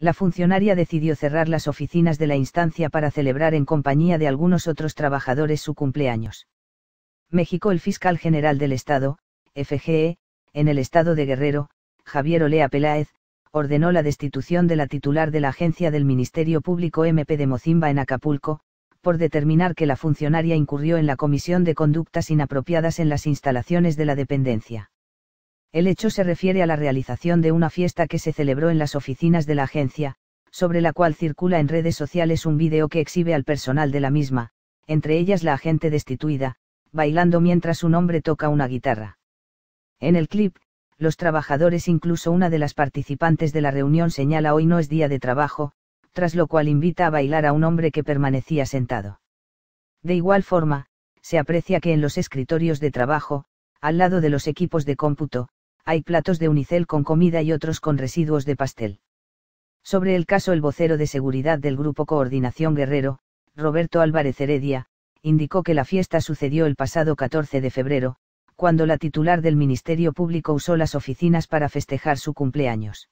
La funcionaria decidió cerrar las oficinas de la instancia para celebrar en compañía de algunos otros trabajadores su cumpleaños. México El fiscal general del Estado, FGE, en el estado de Guerrero, Javier Olea Peláez, ordenó la destitución de la titular de la agencia del Ministerio Público MP de Mocimba en Acapulco, por determinar que la funcionaria incurrió en la comisión de conductas inapropiadas en las instalaciones de la dependencia. El hecho se refiere a la realización de una fiesta que se celebró en las oficinas de la agencia, sobre la cual circula en redes sociales un vídeo que exhibe al personal de la misma, entre ellas la agente destituida, bailando mientras un hombre toca una guitarra. En el clip, los trabajadores incluso una de las participantes de la reunión señala hoy no es día de trabajo, tras lo cual invita a bailar a un hombre que permanecía sentado. De igual forma, se aprecia que en los escritorios de trabajo, al lado de los equipos de cómputo, hay platos de unicel con comida y otros con residuos de pastel. Sobre el caso el vocero de seguridad del Grupo Coordinación Guerrero, Roberto Álvarez Heredia, indicó que la fiesta sucedió el pasado 14 de febrero, cuando la titular del Ministerio Público usó las oficinas para festejar su cumpleaños.